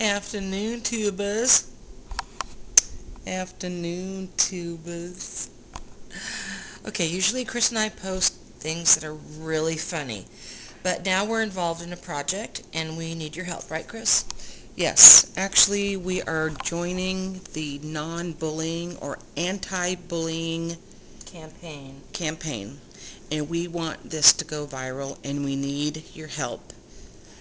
Afternoon tubers. Afternoon tubers. Okay, usually Chris and I post things that are really funny. But now we're involved in a project and we need your help, right Chris? Yes, actually we are joining the non-bullying or anti-bullying Campaign. campaign. And we want this to go viral and we need your help.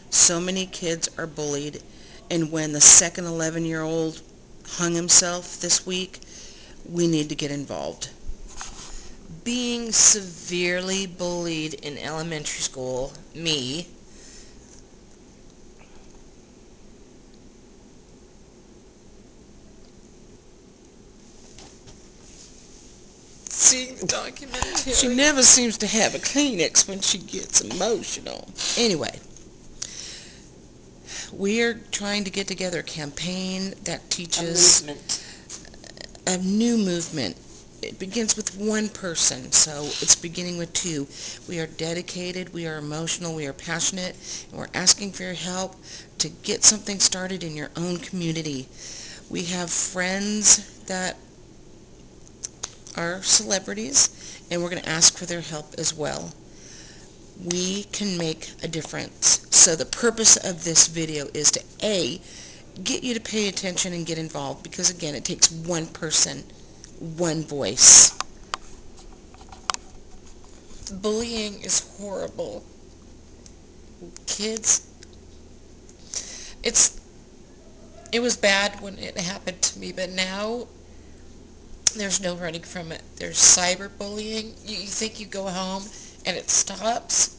So many kids are bullied and when the second 11-year-old hung himself this week, we need to get involved. Being severely bullied in elementary school, me, See the documentary. She never seems to have a Kleenex when she gets emotional. Anyway, we are trying to get together a campaign that a teaches movement. a new movement. It begins with one person, so it's beginning with two. We are dedicated, we are emotional, we are passionate, and we're asking for your help to get something started in your own community. We have friends that are celebrities, and we're going to ask for their help as well. We can make a difference. So the purpose of this video is to A, get you to pay attention and get involved, because again, it takes one person, one voice. Bullying is horrible. Kids, it's, it was bad when it happened to me, but now there's no running from it. There's cyberbullying. You, you think you go home and it stops?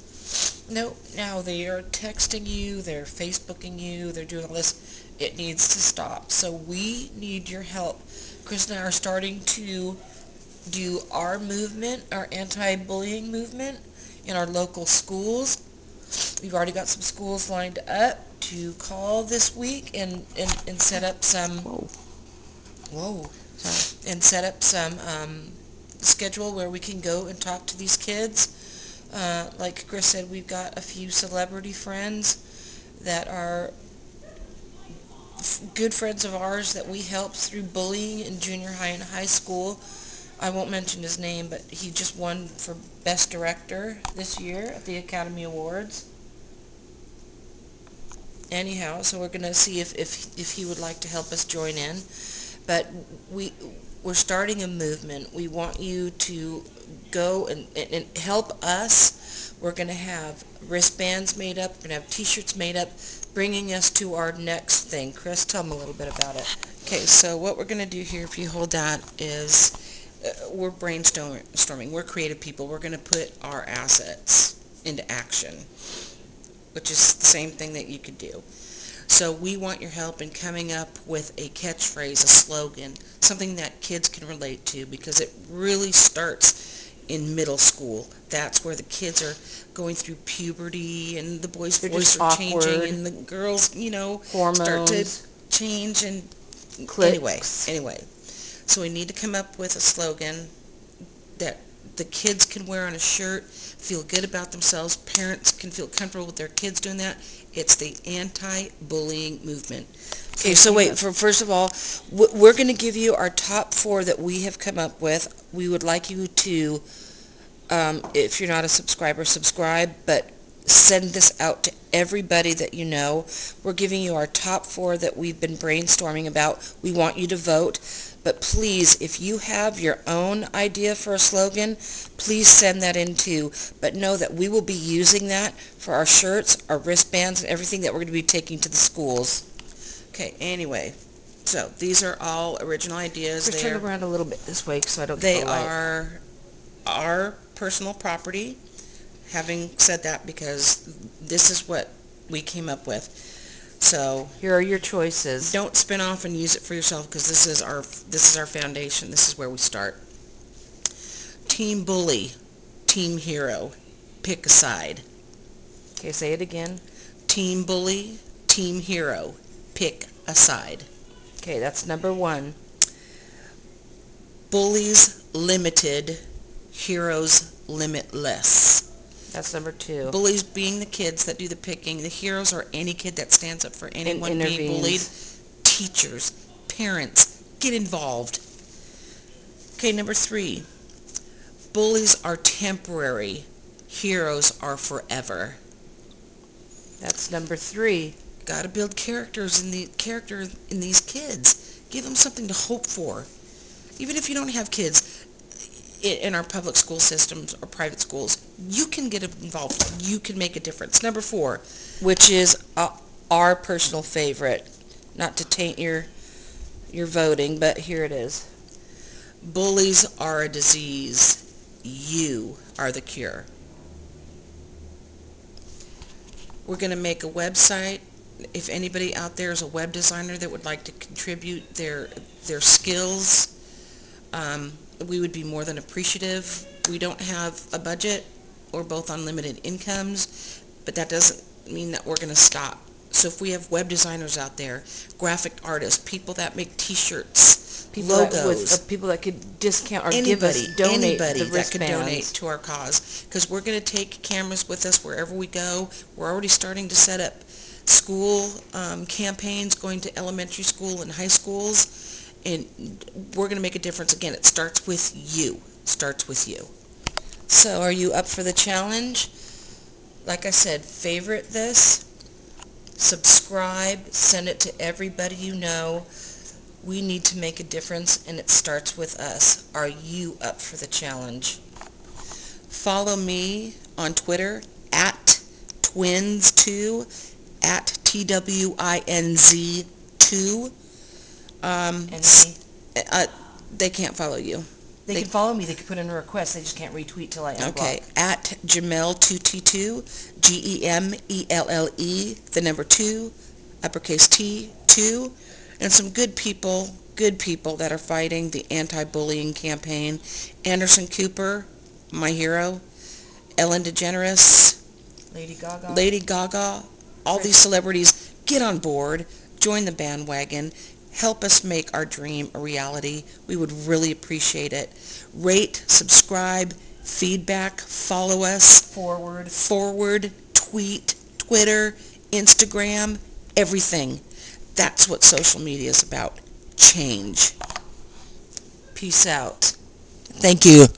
No, now they are texting you, they're Facebooking you, they're doing all this. It needs to stop. So we need your help. Chris and I are starting to do our movement, our anti-bullying movement in our local schools. We've already got some schools lined up to call this week and, and, and set up some... Whoa. Whoa and set up some um, schedule where we can go and talk to these kids. Uh, like Chris said, we've got a few celebrity friends that are good friends of ours that we helped through bullying in junior high and high school. I won't mention his name, but he just won for Best Director this year at the Academy Awards. Anyhow, so we're going to see if, if, if he would like to help us join in. But we, we're starting a movement. We want you to go and, and, and help us. We're going to have wristbands made up. We're going to have t-shirts made up, bringing us to our next thing. Chris, tell them a little bit about it. Okay, so what we're going to do here, if you hold that, is uh, we're brainstorming. We're creative people. We're going to put our assets into action, which is the same thing that you could do. So we want your help in coming up with a catchphrase, a slogan, something that kids can relate to because it really starts in middle school. That's where the kids are going through puberty and the boys' They're voices are awkward. changing and the girls, you know, Hormones. start to change and anyway, anyway. So we need to come up with a slogan that the kids can wear on a shirt, feel good about themselves, parents can feel comfortable with their kids doing that. It's the anti-bullying movement. Okay, so wait, for first of all, we're going to give you our top four that we have come up with. We would like you to, um, if you're not a subscriber, subscribe, but send this out to everybody that you know. We're giving you our top four that we've been brainstorming about. We want you to vote. But please, if you have your own idea for a slogan, please send that in too. But know that we will be using that for our shirts, our wristbands, and everything that we're going to be taking to the schools. Okay, anyway. So, these are all original ideas. Just They turn around a little bit this way so I don't they are our personal property. Having said that, because this is what we came up with. So Here are your choices. don't spin off and use it for yourself because this is our this is our foundation. This is where we start. Team bully, team hero. Pick a side. Okay, say it again. Team bully, team hero. Pick a side. Okay, that's number one. Bullies limited, heroes limitless. That's number two. Bullies being the kids that do the picking. The heroes are any kid that stands up for anyone being bullied. Teachers, parents, get involved. Okay, number three. Bullies are temporary. Heroes are forever. That's number three. Got to build characters in the character in these kids. Give them something to hope for. Even if you don't have kids in our public school systems or private schools, you can get involved. You can make a difference. Number four, which is uh, our personal favorite. Not to taint your your voting, but here it is. bullies are a disease. You are the cure. We're going to make a website. If anybody out there is a web designer that would like to contribute their their skills, um, we would be more than appreciative. We don't have a budget. We're both on limited incomes, but that doesn't mean that we're going to stop. So if we have web designers out there, graphic artists, people that make T-shirts, People logos, that, with, uh, people that could discount or give anybody, us donate anybody that could donate to our cause, because we're going to take cameras with us wherever we go. We're already starting to set up school um, campaigns, going to elementary school and high schools, and we're going to make a difference. Again, it starts with you. Starts with you. So, are you up for the challenge? Like I said, favorite this, subscribe, send it to everybody you know. We need to make a difference, and it starts with us. Are you up for the challenge? Follow me on Twitter at twinz2 at T-W-I-N-Z 2. Um, uh, they can't follow you. they, they- can follow me. They can put in a request. They just can't retweet till I unblock. Okay, at Gemelle2T2, G-E-M-E-L-L-E, the number 2, uppercase T, 2, and some good people, good people that are fighting the anti-bullying campaign. Anderson Cooper, my hero, Ellen DeGeneres, Lady Gaga. Lady Gaga, all these celebrities, get on board, join the bandwagon, help us make our dream a reality. We would really appreciate it. Rate, subscribe, feedback, follow us, Forward. forward, tweet, Twitter, Instagram, everything. That's what social media is about. Change. Peace out. Thank you.